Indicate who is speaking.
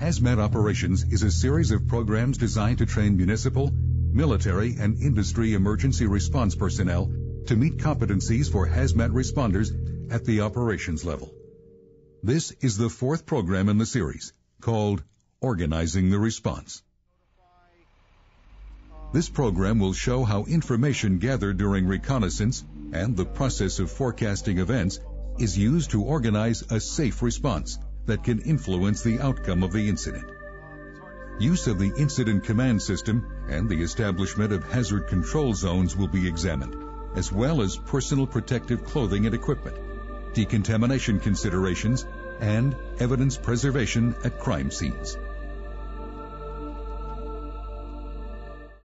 Speaker 1: Hazmat Operations is a series of programs designed to train municipal, military, and industry emergency response personnel to meet competencies for hazmat responders at the operations level. This is the fourth program in the series called Organizing the Response. This program will show how information gathered during reconnaissance and the process of forecasting events is used to organize a safe response that can influence the outcome of the incident. Use of the incident command system and the establishment of hazard control zones will be examined, as well as personal protective clothing and equipment, decontamination considerations, and evidence preservation at crime scenes.